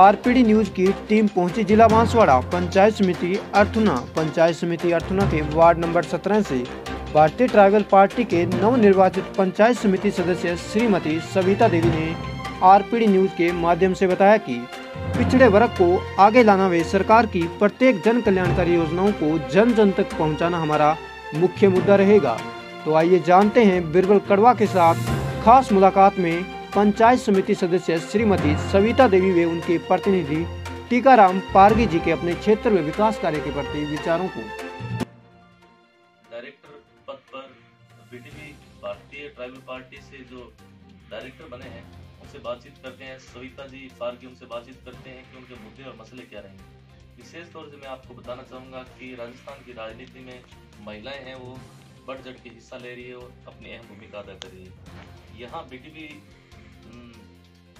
RPD news की team पहुँची जिला बांसवाड़ा पंचायत समिति अर्थुना। पंचायत समिति अर्थुना के वार्ड नंबर 17 से भारतीय ट्राइबल पार्टी के नवनिर्वाचित पंचायत समिति सदस्य श्रीमती सविता देवी ने आरपीडी न्यूज़ के माध्यम से बताया कि पिछड़े वर्ग को आगे लाना वे सरकार की प्रत्येक जन कल्याणकारी योजनाओं को जन जन तक पहुंचाना हमारा मुख्य मुद्दा रहेगा। तो आइए जानते हैं बिरबल कड़वा के साथ खास मुलाकात में पंचायत समिति सदस्य श्रीमती सविता देवी व उनके प्रतिनिधि टीकाराम पारगी जी के अपने क्षेत्र में विकास कार्य के प्रति विचारों को। डायरेक्टर पद पर भारतीय ट्राइबल पार्टी से जो डायरेक्टर बने हैं, उनसे बातचीत करते हैं। सविता जी पारगी उनसे बातचीत करते हैं कि उनके मुद्दे और मसले क्या रहेंगे। विशेष तौर से मैं आपको बताना चाहूँगा कि राजस्थान की राजनीति में महिलाएँ हैं, वो बढ़ चढ़ के हिस्सा ले रही है और अपनी अहम भूमिका अदा कर रही है। यहाँ बीटीपी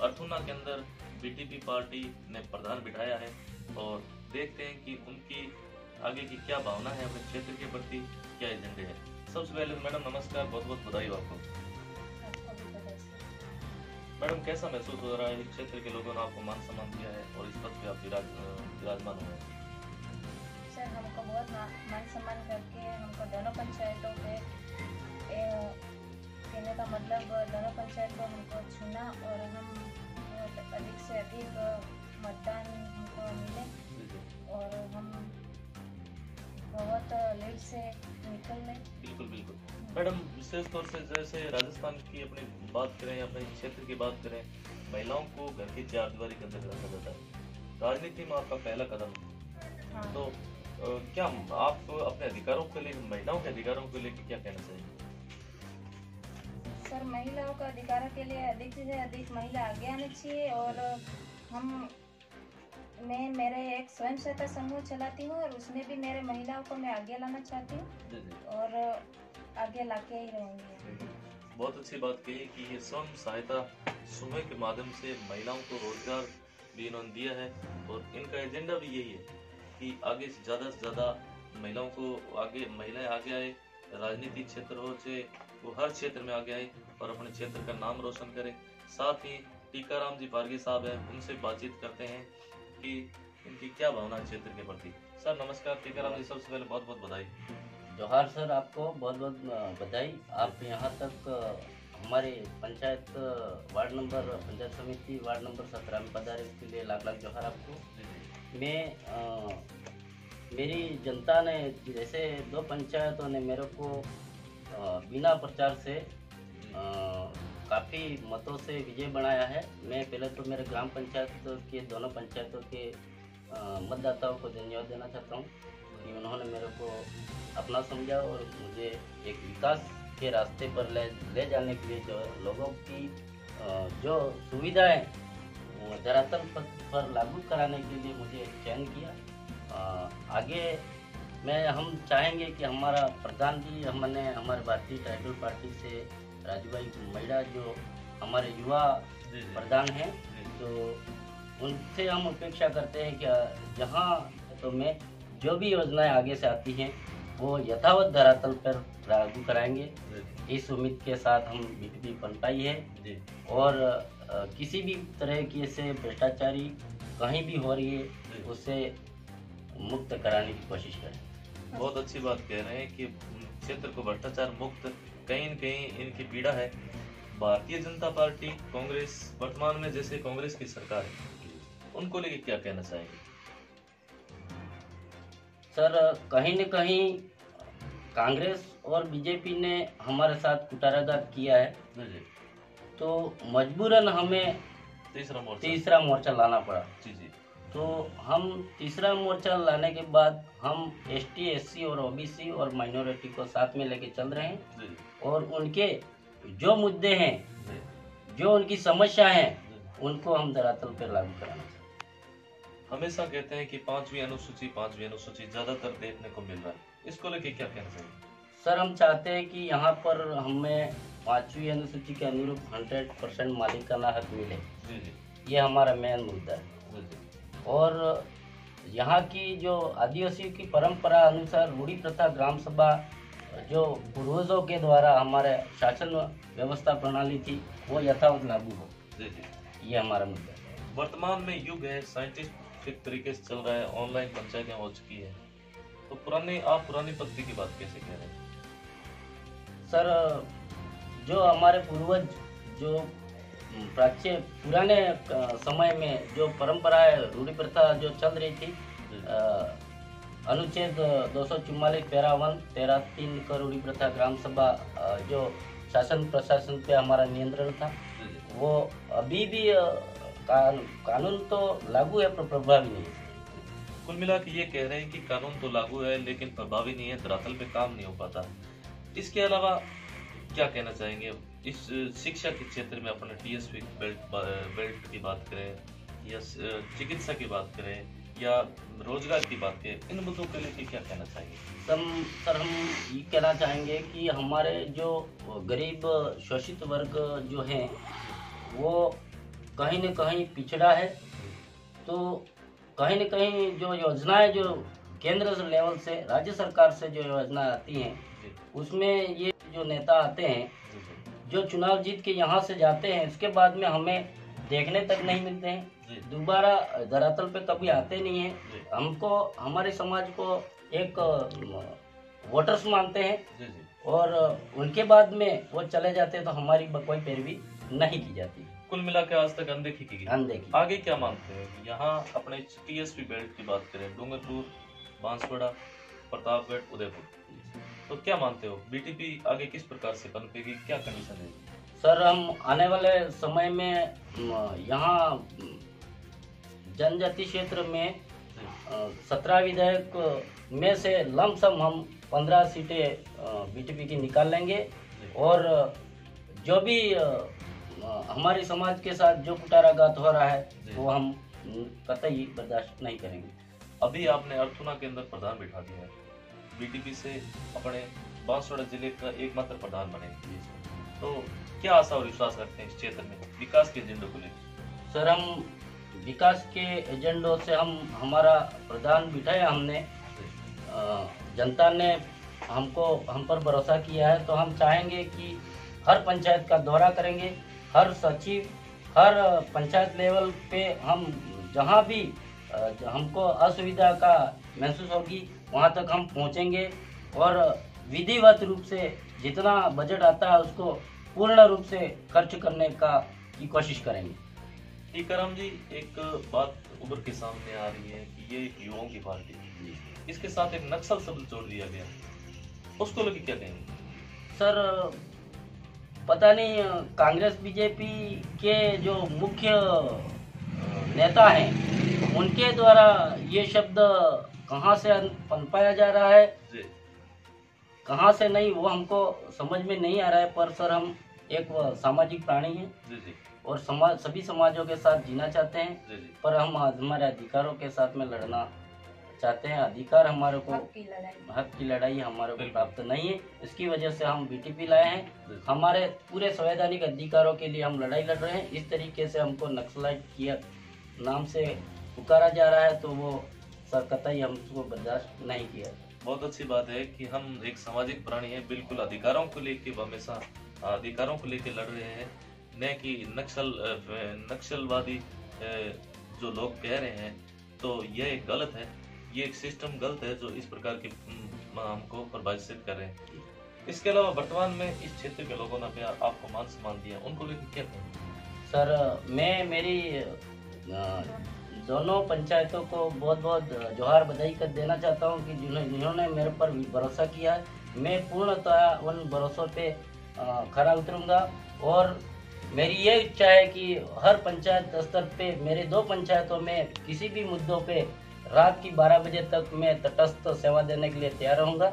अर्थुना के अंदर बीटीपी पार्टी ने प्रधान बिठाया है और देखते हैं कि उनकी आगे की क्या भावना है, अपने क्षेत्र के प्रति क्या एजेंडे है। सबसे पहले तो मैडम नमस्कार बहुत बहुत बधाई आपको। मैडम, कैसा महसूस हो रहा है? इस क्षेत्र के लोगों ने आपको मान सम्मान दिया है और इस पद पे आप विराजमान हुए हैं। सर, हमको बहुत मान सम्मान करके हमको दोनों पंचायतों पे कहने का मतलब दोनों पंचायत को हमको चुना और हम अधिक से अधिक मतदान हमको मिले। और हम बहुत लेट से निकल बिल्कुल बिल्कुल। मैडम विशेष तौर से जैसे राजस्थान की अपनी बात करें या अपने क्षेत्र की बात करें महिलाओं को घर की चार दीवारी के अंदर रखा जाता है। राजनीति में आपका पहला कदम। हाँ। तो क्या आप अपने अधिकारों के लिए महिलाओं के अधिकारों के लिए क्या कहना चाहेंगे? सर महिलाओं का अधिकारों के लिए अधिक से अधिक महिला आगे आनी चाहिए और हम मैं मेरे एक स्वयं सहायता समूह चलाती हूँ और उसमें भी मेरे महिलाओं को मैं आगे लाना चाहती हूँ और आगे लाके ही रहूँगी। बहुत अच्छी बात कही कि ये स्वयं सहायता समूह के माध्यम से महिलाओं को रोज़गार भी इन्होंने दिया है और इनका एजेंडा भी यही है कि आगे से ज़्यादा से ज़्यादा महिलाओं को आगे महिलाएँ आगे आए राजनीतिक क्षेत्र हो चाहे वो हर क्षेत्र में आगे आए और अपने क्षेत्र का नाम रोशन करें। साथ ही टीकाराम जी पारगी साहब हैं उनसे बातचीत करते हैं कि इनकी क्या भावना क्षेत्र के प्रति। सर नमस्कार टीकाराम जी सबसे पहले बहुत बहुत बधाई। जोहार सर आपको बहुत बहुत बधाई। आप यहाँ तक हमारे पंचायत वार्ड नंबर पंचायत समिति वार्ड नंबर सत्रह में पधारे इसके लिए लाख लाख जोहार आपको। मैं मेरी जनता ने जैसे दो पंचायतों ने मेरे को बिना प्रचार से काफ़ी मतों से विजय बनाया है। मैं पहले तो मेरे ग्राम पंचायत के, दोनों पंचायतों के मतदाताओं को धन्यवाद देना चाहता हूँ कि उन्होंने मेरे को अपना समझा और मुझे एक विकास के रास्ते पर ले ले जाने के लिए जो लोगों की जो सुविधाएँ धरातल पर लागू कराने के लिए मुझे चयन किया। आगे मैं हम चाहेंगे कि हमारा प्रधान जी हमने हमारे भारतीय ट्राइबल पार्टी से राजू भाई मैडा जो हमारे युवा प्रधान हैं तो उनसे हम अपेक्षा करते हैं कि जहाँ तो में जो भी योजनाएँ आगे से आती हैं वो यथावत धरातल पर लागू कराएँगे। इस उम्मीद के साथ हम बीटीपी बन पाई है। और किसी भी तरह की से भ्रष्टाचारी कहीं भी हो रही है उससे मुक्त कराने की कोशिश करें। बहुत अच्छी बात कह रहे हैं कि क्षेत्र को भ्रष्टाचार मुक्त कहीं न कहीं इनकी पीड़ा है। भारतीय जनता पार्टी कांग्रेस वर्तमान में जैसे कांग्रेस की सरकार है उनको लेके क्या कहना चाहेंगे? सर कहीं न कहीं कांग्रेस और बीजेपी ने हमारे साथ कुटाराघात किया है। तो मजबूरन हमें तीसरा मोर्चा। तीसरा मोर्चा लाना पड़ा। जी जी। तो हम तीसरा मोर्चा लाने के बाद हम एस टी एस सी और ओबीसी और माइनॉरिटी को साथ में लेके चल रहे हैं। और उनके जो मुद्दे हैं जो। उनकी समस्या है उनको हम धरातल पर लागू कराना चाहते हमेशा कहते हैं कि पांचवी अनुसूची पांचवी अनुसूची ज़्यादातर देखने को मिल रहा है। इसको लेके क्या कहना चाहिए सर हम चाहते हैं कि यहाँ पर हमें पांचवी अनुसूची के अनुरूप हंड्रेड परसेंट मालिकाना हक मिले। जी जी। ये हमारा मेन मुद्दा है। और यहाँ की जो आदिवासियों की परंपरा अनुसार रूढ़ी प्रथा ग्राम सभा जो पूर्वजों के द्वारा हमारे शासन व्यवस्था प्रणाली थी वो यथावत लागू हो। ये हमारा मुद्दा है। वर्तमान में युग है साइंटिफिक तरीके से चल रहा है ऑनलाइन पंचायतें हो चुकी है। तो पुरानी आप पुरानी पद्धति की बात कैसे कह रहे हैं? सर जो हमारे पूर्वज जो प्राच्य पुराने समय में जो परंपराएँ रूढ़ी प्रथा जो चल रही थी अनुच्छेद दो सौ चुम्बालीस तेरह तीन का रूढ़ी प्रथा ग्राम सभा जो शासन प्रशासन पे हमारा नियंत्रण था। वो अभी भी कान, कानून तो लागू है पर प्रभावी नहीं है कुल मिला के ये कह रहे हैं कि कानून तो लागू है लेकिन प्रभावी नहीं है धरातल पे काम नहीं हो पाता इसके अलावा क्या कहना चाहेंगे इस शिक्षा के क्षेत्र में अपने टीएसपी बेल्ट बेल्ट की बात करें या चिकित्सा की बात करें या रोज़गार की बात करें इन मुद्दों के लेके क्या कहना चाहिए सम सर हम ये कहना चाहेंगे कि हमारे जो गरीब शोषित वर्ग जो हैं वो कहीं न कहीं पिछड़ा है। तो कहीं न कहीं जो योजनाएँ जो केंद्र लेवल से राज्य सरकार से जो योजनाएँ आती हैं उसमें ये जो नेता आते हैं जी चुनाव जीत के यहाँ से जाते हैं उसके बाद में हमें देखने तक नहीं मिलते हैं। दोबारा धरातल पे कभी आते नहीं हैं। हमको हमारे समाज को एक वोटर्स मानते हैं। और उनके बाद में वो चले जाते हैं तो हमारी कोई पैरवी नहीं की जाती। कुल मिला के आज तक अनदेखी की गई। अनदेखी। आगे क्या मानते हैं? यहाँ अपने टीएसपी बेल्ट की बात करें डूंगरपुर बांसवाड़ा प्रतापगढ़ उदयपुर। तो क्या मानते हो? बीटीपी आगे किस प्रकार से पनपेगी क्या कंडीशन है? सर हम आने वाले समय में यहाँ जनजाति क्षेत्र में सत्रह विधायक में से लमसम हम पंद्रह सीटें बीटीपी की निकाल लेंगे। और जो भी हमारे समाज के साथ जो कुटाराघात हो रहा है वो हम कतई बर्दाश्त नहीं करेंगे। अभी आपने अर्थुना के अंदर प्रधान बिठा दिया है। बीटीपी से अपने बांसवाड़ा ज़िले का एकमात्र प्रधान बने। तो क्या आशा और विश्वास रखते हैं इस क्षेत्र में विकास के एजेंडे को लेकर? सर हम विकास के एजेंडों से हम हमारा प्रधान बिठाया हमने। जनता ने हमको हम पर भरोसा किया है तो हम चाहेंगे कि हर पंचायत का दौरा करेंगे हर सचिव हर पंचायत लेवल पे हम जहाँ भी हमको असुविधा का महसूस होगी वहाँ तक हम पहुँचेंगे और विधिवत रूप से जितना बजट आता है उसको पूर्ण रूप से खर्च करने का की कोशिश करेंगे। टीकाराम जी एक बात उभर के सामने आ रही है कि ये एक युवाओं की पार्टी है। इसके साथ एक नक्सल शब्द जोड़ दिया गया। उसको लेके क्या कहेंगे? सर पता नहीं कांग्रेस बीजेपी के जो मुख्य नेता हैं उनके द्वारा ये शब्द कहाँ से पनपाया जा रहा है? कहाँ से नहीं वो हमको समझ में नहीं आ रहा है पर सर हम एक सामाजिक प्राणी हैं। जी जी। और समाज सभी समाजों के साथ जीना चाहते हैं जी जी। पर हम हमारे अधिकारों के साथ में लड़ना चाहते हैं। अधिकार हमारे को हक की लड़ाई। हक की लड़ाई हमारे को प्राप्त नहीं है। इसकी वजह से हम बीटीपी लाए हैं। हमारे पूरे संवैधानिक अधिकारों के लिए हम लड़ाई लड़ रहे हैं। इस तरीके से हमको नक्सलाइट किया नाम से पुकारा जा रहा है तो वो सर कतई हम उसको बर्दाश्त नहीं किया बहुत अच्छी बात है कि हम एक सामाजिक प्राणी हैं बिल्कुल अधिकारों को लेके हमेशा अधिकारों को लेके लड़ रहे हैं। न कि नक्सल नक्सलवादी जो लोग कह रहे हैं तो यह एक गलत है। ये एक सिस्टम गलत है जो इस प्रकार के हमको प्रभावित कर रहे हैं। इसके अलावा वर्तमान में इस क्षेत्र के लोगों ने आपको मान सम्मान दिया उनको लेकर क्या सर मैं मेरी दोनों पंचायतों को बहुत बहुत जोहार बधाई कर देना चाहता हूँ कि जिन्होंने मेरे पर भरोसा किया है। मैं पूर्णतः उन भरोसों पे खरा उतरूँगा और मेरी ये इच्छा है कि हर पंचायत स्तर पे, मेरे दो पंचायतों में किसी भी मुद्दों पे रात की 12 बजे तक मैं तटस्थ सेवा देने के लिए तैयार रहूँगा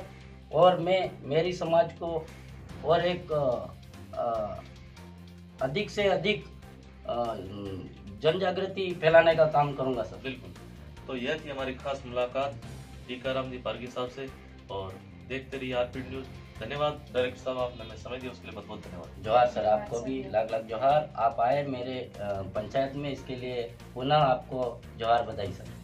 और मैं, मेरी समाज को और एक अधिक से अधिक जन जागृति फैलाने का काम करूँगा सर। बिल्कुल। तो यह थी हमारी खास मुलाकात टीकाराम जी पारगी साहब से और देखते रहिए आरपीड न्यूज़। धन्यवाद। डायरेक्टर साहब आपने हमें समय दिया उसके लिए बहुत बहुत धन्यवाद। जोहार सर आपको भी लाख लाख जोहार। आप आए मेरे पंचायत में इसके लिए पुनः आपको जोहार बधाई सर।